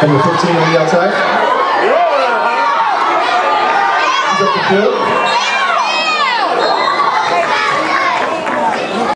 Number 15 on the outside. He's up the field.